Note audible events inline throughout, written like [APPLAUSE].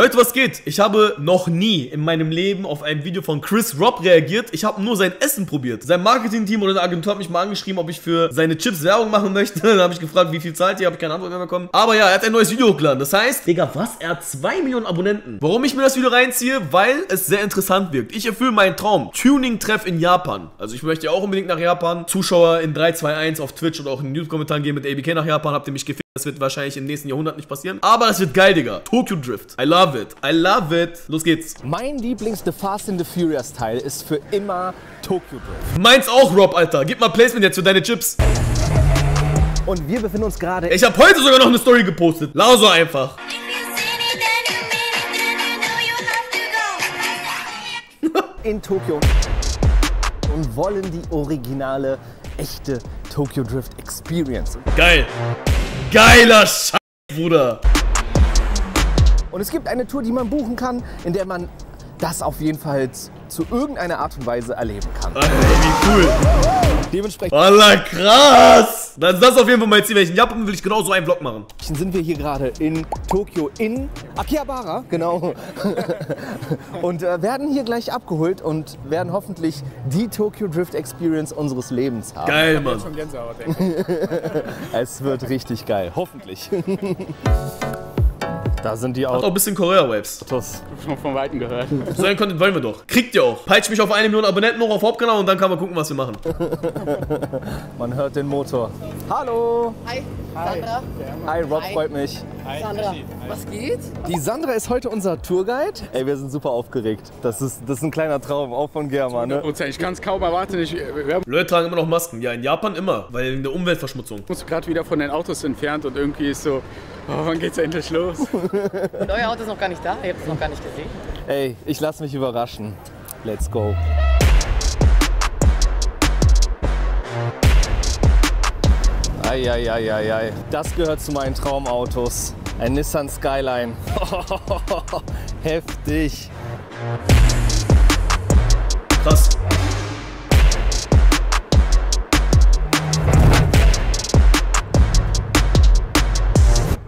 Leute, was geht? Ich habe noch nie in meinem Leben auf ein Video von Chris Robb reagiert. Ich habe nur sein Essen probiert. Sein Marketing-Team oder eine Agentur hat mich mal angeschrieben, ob ich für seine Chips Werbung machen möchte. [LAUGHS] Dann habe ich gefragt, wie viel zahlt ihr? Habe ich keine Antwort mehr bekommen. Aber ja, er hat ein neues Video hochgeladen. Das heißt, Digga, was? Er hat 2 Millionen Abonnenten. Warum ich mir das Video reinziehe? Weil es sehr interessant wirkt. Ich erfülle meinen Traum. Tuning-Treff in Japan. Also ich möchte ja auch unbedingt nach Japan. Zuschauer in 3, 2, 1 auf Twitch oder auch in den YouTube-Kommentaren gehen mit ABK nach Japan. Habt ihr mich gefilmt? Das wird wahrscheinlich im nächsten Jahrhundert nicht passieren. Aber das wird geil, Digga. Tokyo Drift. I love it. I love it. Los geht's. Mein Lieblings The Fast and the Furious Teil ist für immer Tokyo Drift. Meins auch, Rob, Alter. Gib mal Placement jetzt für deine Chips. Und wir befinden uns gerade Ich habe heute sogar noch eine Story gepostet. Lauso einfach. In [LAUGHS] Tokio und wollen die originale, echte Tokyo Drift Experience. Geil. Geiler Scheiß, Bruder. Und es gibt eine Tour, die man buchen kann, in der man das auf jeden Fall zu irgendeiner Art und Weise erleben kann. Alter, wie cool. Dementsprechend Wallah, krass. Das ist das auf jeden Fall mein Ziel. Wenn ich in Japan bin, will ich genau so einen Vlog machen. sind wir hier gerade in Tokio in Akihabara, genau. [LAUGHS] und äh, werden hier gleich abgeholt und werden hoffentlich die Tokyo Drift Experience unseres Lebens haben. Geil, Mann. [LAUGHS] Es wird richtig geil, hoffentlich. [LAUGHS] da sind die Hat auch ein bisschen. Autos. Schon von Weitem gehört. So einen Content wollen wir doch. Kriegt ihr auch. Peitscht mich auf eine Million Abonnenten hoch auf Hauptkanal und dann kann man gucken, was wir machen. Man hört den Motor. Hallo. Hi, Sandra. Hi, Rob, freut mich. Sandra, was geht? Die Sandra ist heute unser Tourguide. Ey, wir sind super aufgeregt. Das ist, das ist ein kleiner Traum, auch von Germa, ne? Ich kann es kaum erwarten. Ich wir Leute tragen immer noch Masken. Ja, in Japan immer, weil in der Umweltverschmutzung. uns gerade wieder von den Autos entfernt und irgendwie ist so, oh, wann geht's endlich los? Und euer Auto ist noch gar nicht da? Ihr habt es noch gar nicht gesehen. Ey, ich lass mich überraschen. Let's go. Eieieiei. Das gehört zu meinen Traumautos. Ein Nissan Skyline. [LAUGHS] Heftig. Krass.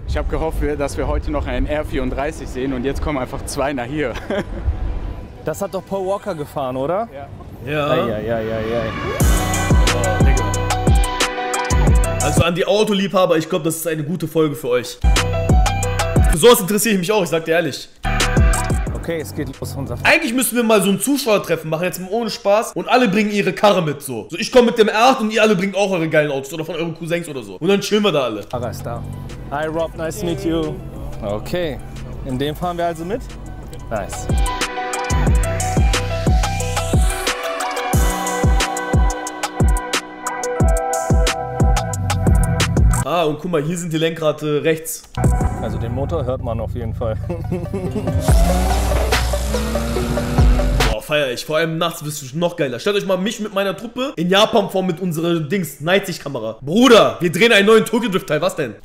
Ich habe gehofft, dass wir heute noch einen R34 sehen und jetzt kommen einfach zwei nach hier. Das hat doch Paul Walker gefahren, oder? Ja. Eieieiei. Oh, Digga. Also an die Autoliebhaber, ich glaube, das ist eine gute Folge für euch. Für sowas interessiere ich mich auch, ich sag dir ehrlich. Okay, es geht los. Unser Eigentlich müssen wir mal so ein Zuschauertreffen machen, jetzt mal ohne Spaß. Und alle bringen ihre Karre mit, so. So, ich komme mit dem R8 und ihr alle bringt auch eure geilen Autos oder von euren Cousins oder so. Und dann chillen wir da alle. Fahrer ist da. Hi Rob, nice to meet you. Okay, in dem fahren wir also mit? Nice. Ah, und guck mal, hier sind die Lenkrad rechts. Also den Motor hört man auf jeden Fall. Boah, feier ich. Vor allem nachts bist du noch geiler. Stellt euch mal mich mit meiner Truppe in Japan vor mit unserer Dings, Nightsicht-Kamera. Bruder, wir drehen einen neuen Tokyo Drift Teil. Was denn?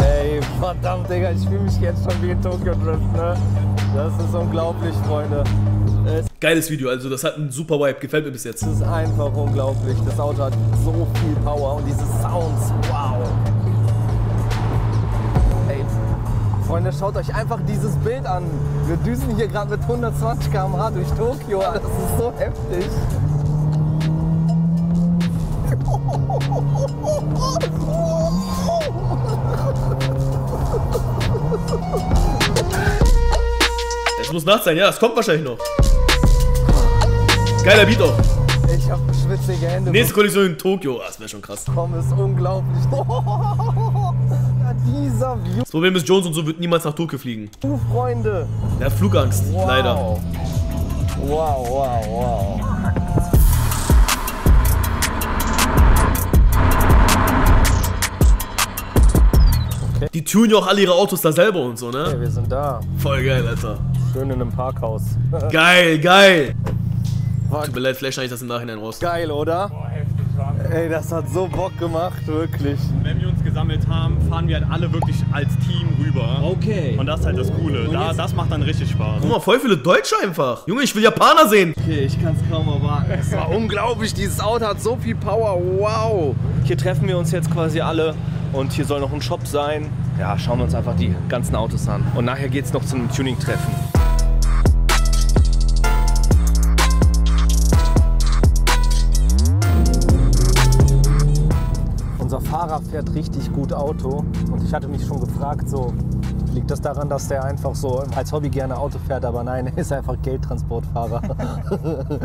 Ey, verdammt, Digga, ich fühle mich jetzt schon wie in Tokyo Drift, ne? Das ist unglaublich, Freunde. Es Geiles Video, also das hat einen super Vibe. Gefällt mir bis jetzt. ist einfach unglaublich. Das Auto hat so viel Power und diese Sounds, wow. Ey, Freunde, schaut euch einfach dieses Bild an. Wir düsen hier gerade mit 120 km/h durch Tokio. Das ist so heftig. Es muss nachts sein, ja, es kommt wahrscheinlich noch. Geiler Beat auch. Ich habe schwitzige Hände. Nächste Kollision in Tokio. Ah, das wäre schon krass. bekommen, ist unglaublich. [LAUGHS] Ja, dieser View, Das Problem ist, Jones und so wird niemals nach Tokio fliegen. Freunde. Der Flugangst, Wow. leider. Wow, wow, wow. Die tunen ja auch alle ihre Autos da selber und so, ne? wir sind da. Voll geil, Alter. Schön in einem Parkhaus. [LAUGHS] Geil, geil. War Tut mir leid, vielleicht schneide ich das im Nachhinein raus. geil, oder? Ey, das hat so Bock gemacht, wirklich. Wenn wir uns gesammelt haben, fahren wir halt alle wirklich als Team rüber. Okay. Und das ist halt das Coole. Da, das macht dann richtig Spaß. Guck mal, voll viele Deutsche einfach. Junge, ich will Japaner sehen. Okay, ich kann es kaum erwarten. Es war unglaublich, dieses Auto hat so viel Power, wow. Hier treffen wir uns jetzt quasi alle Und hier soll noch ein Shop sein. Ja, schauen wir uns einfach die ganzen Autos an. Und nachher geht es noch zu einem Tuning-Treffen. Unser Fahrer fährt richtig gut Auto. Und ich hatte mich schon gefragt, so, liegt das daran, dass der einfach so als Hobby gerne Auto fährt? Aber nein, er ist einfach Geldtransportfahrer. [LAUGHS]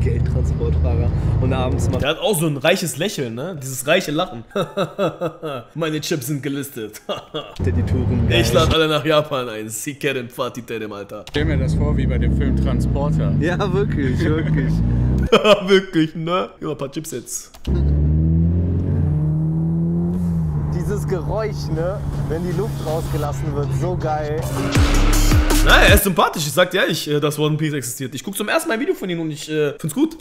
Geldtransportfahrer. Und abends mal Der hat auch so ein reiches Lächeln, ne? Dieses reiche Lachen. [LAUGHS] Meine Chips sind gelistet. der die Touren. ich lade alle nach Japan ein. Sie kennen Fatih Tenem, Alter. Stell mir das vor wie bei dem Film Transporter. Ja, wirklich, wirklich. [LAUGHS] Wirklich, ne? Ja, ein paar Chips jetzt. Dieses Geräusch, ne? Wenn die Luft rausgelassen wird, so geil. Na, er ist sympathisch. Ich sag dir ehrlich, äh, dass One Piece existiert. Ich guck zum ersten Mal ein Video von ihm und ich äh, find's gut.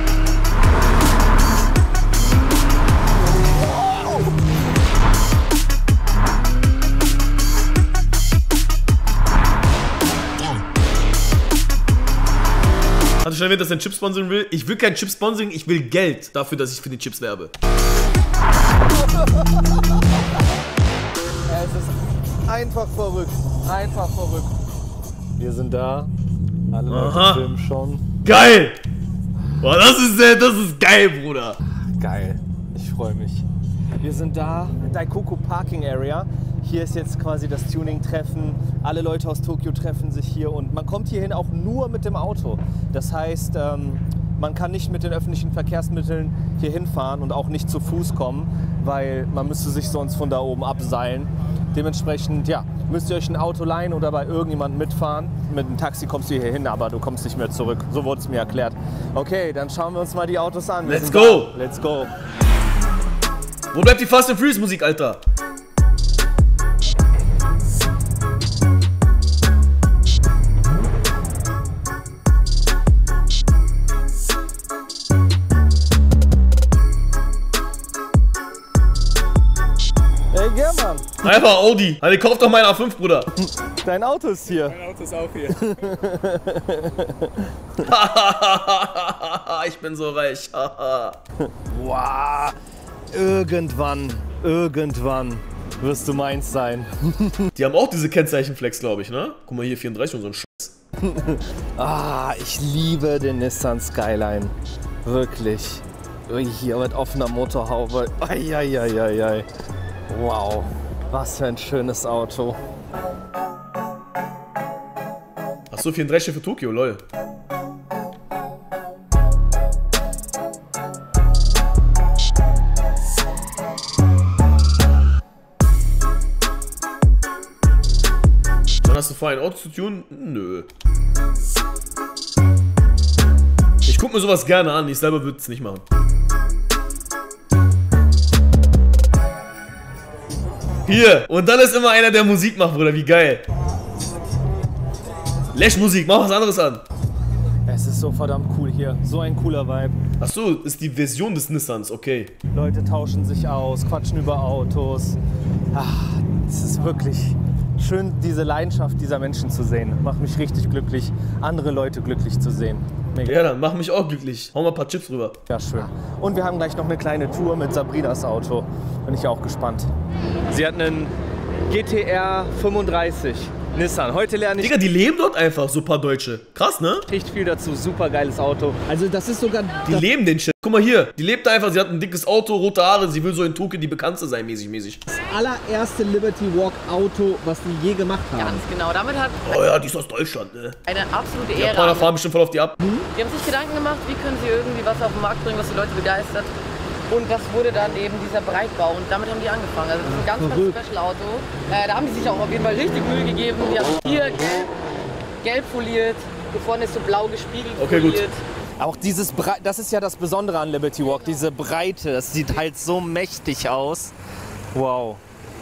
Hatte schon erwähnt, dass er ein Chip-Sponsoring will. Ich will kein Chip-Sponsoring, ich will Geld dafür, dass ich für die Chips werbe. Einfach verrückt. Einfach verrückt. Wir sind da. Alle Leute filmen schon. Geil! Boah, das ist, das ist geil, Bruder. Geil. Ich freue mich. Wir sind da, Daikoku Parking Area. Hier ist jetzt quasi das Tuning-Treffen. Alle Leute aus Tokio treffen sich hier und man kommt hierhin auch nur mit dem Auto. Das heißt, ähm, man kann nicht mit den öffentlichen Verkehrsmitteln hier hinfahren und auch nicht zu Fuß kommen, weil man müsste sich sonst von da oben abseilen. Dementsprechend, ja, müsst ihr euch ein Auto leihen oder bei irgendjemandem mitfahren. Mit dem Taxi kommst du hier hin, aber du kommst nicht mehr zurück. So wurde es mir erklärt. Okay, dann schauen wir uns mal die Autos an. Wir Let's go. Da. Let's go. Wo bleibt die Fast and Furious Musik, Alter? Einfach Audi. Alter, kauf doch meinen A5, Bruder. dein Auto ist hier. Mein Auto ist auch hier. [LAUGHS] ich bin so reich. [LAUGHS] Wow. Irgendwann, irgendwann wirst du meins sein. [LAUGHS] Die haben auch diese Kennzeichenflex, glaube ich, ne? Guck mal hier, 34 und so ein Scheiß. Ah, ich liebe den Nissan Skyline. Wirklich. Hier mit offener Motorhaube. Eieieiei. Wow. Was für ein schönes Auto. Achso, 34 für Tokio, lol. Dann hast du vor, ein Auto zu tun? Nö. Ich guck mir sowas gerne an, ich selber würde es nicht machen. Hier, und dann ist immer einer, der Musik macht, Bruder, wie geil. Lash Musik, mach was anderes an. Es ist so verdammt cool hier. So ein cooler Vibe. Achso, ist die Version des Nissans, okay. Leute tauschen sich aus, quatschen über Autos. Ach, es ist wirklich schön, diese Leidenschaft dieser Menschen zu sehen. Macht mich richtig glücklich, andere Leute glücklich zu sehen. Mega. Ja, dann mach mich auch glücklich. Hau mal ein paar Chips rüber. Ja, schön. Und wir haben gleich noch eine kleine Tour mit Sabrinas Auto. Bin ich auch gespannt. Sie hat einen GTR 35 Nissan. Heute lerne ich Digga, die leben dort einfach, so ein paar Deutsche. Krass, ne? richtig viel dazu. Super geiles Auto. Also das ist sogar Die leben den Shit. Guck mal hier, die lebt einfach, sie hat ein dickes Auto, rote Haare, sie will so in Tokio die bekannteste sein, mäßig, mäßig. das allererste Liberty Walk Auto, was die je gemacht haben. Ganz genau. Damit hat Oh ja, die ist aus Deutschland, ne? eine absolute Die Ära. Japaner fahren bestimmt voll auf die ab. Die haben sich Gedanken gemacht, wie können sie irgendwie was auf den Markt bringen, was die Leute begeistert. Und das wurde dann eben dieser Breitbau und damit haben die angefangen. Also das ist ein ganz, ganz Special Auto. Äh, da haben die sich auch auf jeden Fall richtig Mühe gegeben. Die haben hier gelb, gelb foliert, hier vorne ist so blau gespiegelt Okay, gut. foliert. Auch dieses Brei das ist ja das Besondere an Liberty Walk, diese Breite. Das sieht halt so mächtig aus. Wow.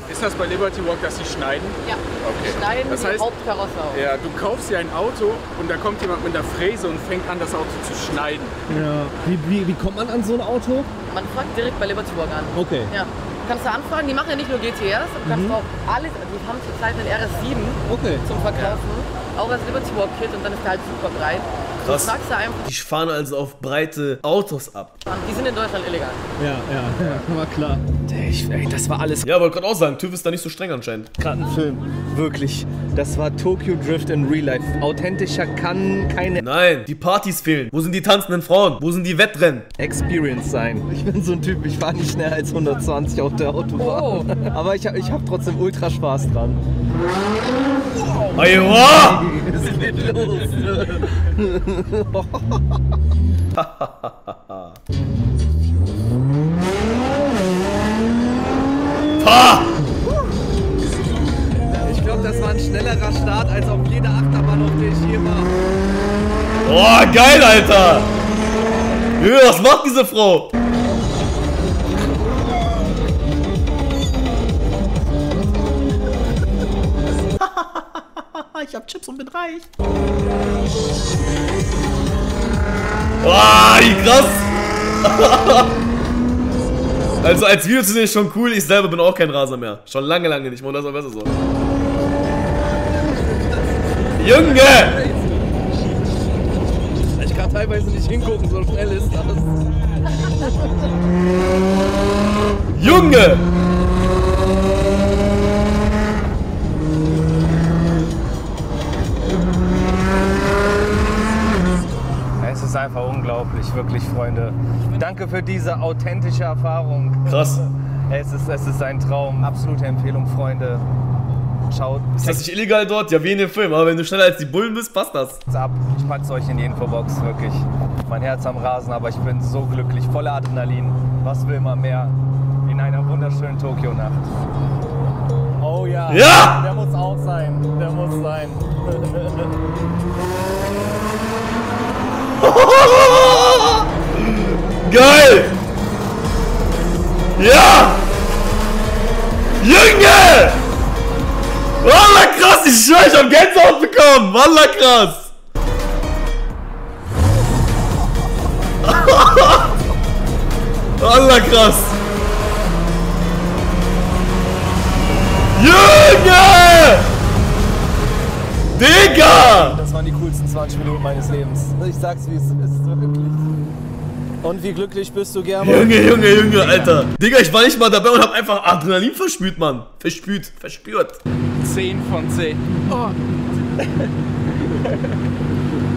Ist das bei Liberty Walk, dass sie schneiden? Ja, Okay. die schneiden Das die heißt- Hauptkarosse auf. Ja, du kaufst dir ein Auto und da kommt jemand mit einer Fräse und fängt an, das Auto zu schneiden. Ja. Wie, wie, wie kommt man an so ein Auto? Man fragt direkt bei Liberty Walk an. Okay. Ja. Du kannst da anfragen, die machen ja nicht nur GTRs, du kannst auch alles, die haben zurzeit einen RS7 Okay. zum Verkaufen, auch als Liberty Walk Kit und dann ist der halt super breit. Du Krass. fragst da einfach Die fahren also auf breite Autos ab. Die sind in Deutschland illegal. Ja, ja, ja, [LAUGHS] war klar. Ich, ey, das war alles Ja, wollte gerade auch sagen, TÜV ist da nicht so streng anscheinend. gerade ein Film. Wirklich. Das war Tokyo Drift in Real Life. Authentischer kann keine Nein, die Partys fehlen. Wo sind die tanzenden Frauen? Wo sind die Wettrennen? Experience sein. Ich bin so ein Typ, ich fahre nicht schneller als 120 auf der Autobahn. [LAUGHS] Aber ich habe ich hab trotzdem ultra Spaß dran. Ayoa! Es geht los. Pa! Ich glaube, das war ein schnellerer Start als auf jeder Achterbahn, auf der ich hier war. Oh, geil, Alter! Was macht diese Frau? Ich hab Chips und bin reich. Boah, wie krass! [LAUGHS] also als Video zu sehen ist schon cool, ich selber bin auch kein Raser mehr. Schon lange, lange nicht mehr und das ist auch besser so. Junge! Ich kann teilweise nicht hingucken, so schnell ist das. Junge! Ist einfach unglaublich, wirklich, Freunde. Danke für diese authentische Erfahrung. Krass. [LAUGHS] Es ist, es ist ein Traum. Absolute Empfehlung, Freunde. Schaut Ist das nicht illegal dort? Ja, wie in dem Film. Aber wenn du schneller als die Bullen bist, passt das. ab. Ich pack's euch in die Infobox, wirklich. Mein Herz am Rasen, aber ich bin so glücklich, voller Adrenalin. Was will man mehr in einer wunderschönen Tokio-Nacht? Oh ja. Ja! Der muss auch sein. Der muss sein. [LAUGHS] Geil! Ja! Junge! Wallah krass, ich schwör, ich hab Gänsehaut bekommen! Wallah krass! [LAUGHS] Wallah krass! Junge! Digga! Das waren die coolsten 20 Minuten meines Lebens. Ich sag's, wie es ist, wirklich. Und wie glücklich bist du, Gerber? Junge, Junge, Junge, Alter. Digga, ich war nicht mal dabei und hab einfach Adrenalin verspürt, Mann. Verspürt, verspürt. 10 von 10.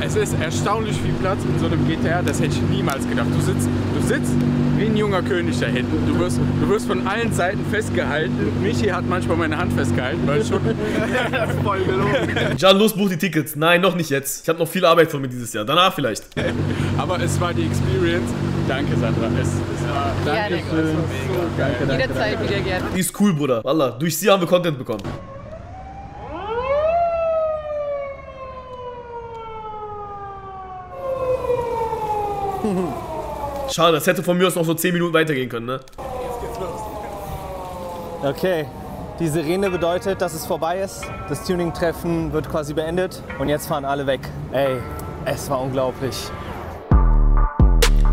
Es ist erstaunlich viel Platz in so einem GTR, das hätte ich niemals gedacht. Du sitzt, du sitzt wie ein junger König da hinten. Du wirst, du wirst von allen Seiten festgehalten. Michi hat manchmal meine Hand festgehalten, weil ich schon [LAUGHS] voll gelogen. Jan, los, buch die Tickets. Nein, noch nicht jetzt. Ich habe noch viel Arbeit vor mir dieses Jahr. Danach vielleicht. [LAUGHS] Aber es war die Experience. Danke, Sandra. Es, es war Gerne. Dankeschön. So geil. Jederzeit wieder gerne. Die ist cool, Bruder. Wallah, durch sie haben wir Content bekommen. [LAUGHS] Schade, das hätte von mir aus noch so 10 Minuten weitergehen können, ne? Okay, die Sirene bedeutet, dass es vorbei ist. Das Tuning-Treffen wird quasi beendet. Und jetzt fahren alle weg. Ey, es war unglaublich.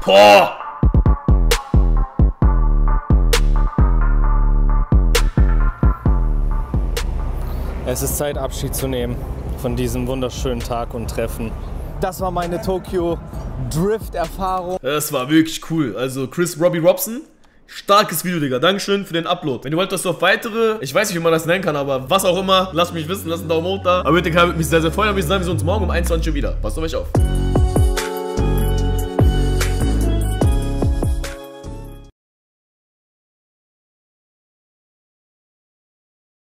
Boah! Es ist Zeit, Abschied zu nehmen von diesem wunderschönen Tag und Treffen. Das war meine Tokyo Drift-Erfahrung. Das war wirklich cool. Also Chris Robbie Robson. Starkes Video, Digga. Dankeschön für den Upload. Wenn ihr wollt, dass du auf weitere, ich weiß nicht, wie man das nennen kann, aber was auch immer, lasst mich wissen, lasst einen Daumen hoch da. Aber bitte kann mich sehr, sehr freuen. Aber wir sehen uns morgen um 21 Uhr wieder. Passt auf euch auf.